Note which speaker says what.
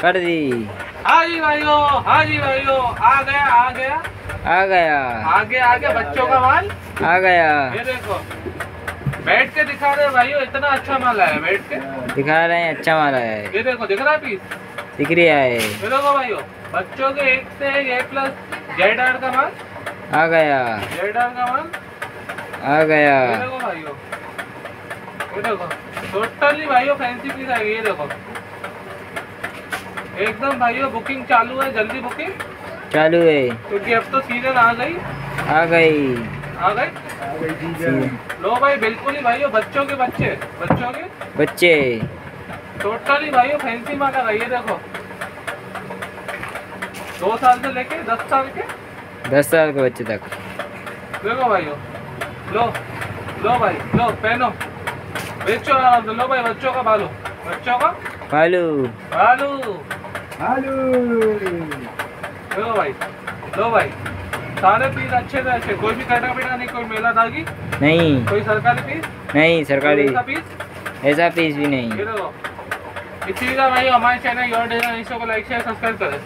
Speaker 1: कर दी।
Speaker 2: हाँ जी भाइयों हाँ जी भाइयों आ गया आ गया।
Speaker 1: आ गया।
Speaker 2: आगे आगे बच्चों का माल।
Speaker 1: आ गया।
Speaker 2: ये देखो बैठ के दिखा रहे भाइयों इतना अच्छा माल आया बैठ के।
Speaker 1: दिखा रहे हैं अच्छा माला है।
Speaker 2: ये देखो दिख रहा है पीस
Speaker 1: दिख रही है।
Speaker 2: ये देखो भाइयों बच्चों के एक से एक ए प्लस जेड आर का माल।
Speaker 1: आ गया।
Speaker 2: जेड आर का माल।
Speaker 1: आ गया।
Speaker 2: ये देखो भाइयों ये देखो टोटली भाइयों फैंसी पीस आएगी ये देखो। एकदम भाइयों बुकिंग चालू है जल्दी बुकिंग
Speaker 1: चालू है।
Speaker 2: क्योंकि अब तो सीज़न आ गई।
Speaker 1: आ गई।
Speaker 2: आ गई? लो भाई बिल्कुल ही भाइयों बच्चों के बच्चे। बच्चों के?
Speaker 1: बच्चे।
Speaker 2: टोटली भाइयों फैंसी माल है देखो। दो साल से लेके दस साल के?
Speaker 1: दस साल के बच्चे तक।
Speaker 2: देखो भाइयों लो लो भाई लो पहनो। बेचो लो भाई बच्चों का बालो बच्चों का?
Speaker 1: बालू
Speaker 2: बालू
Speaker 3: आलू।
Speaker 2: लो भाई लो भाई। सारे पीस अच्छे से अच्छे कोई भी कटा बेटा नहीं कोई मेला दागी?
Speaker 1: नहीं।
Speaker 2: कोई सरकारी पीस
Speaker 1: नहीं सरकारी।
Speaker 2: ऐसा पीस
Speaker 1: ऐसा पीस भी नहीं।
Speaker 2: इसी का भाई हमारे चैनल योर डिज़ाइन को लाइक शेयर सब्सक्राइब करें।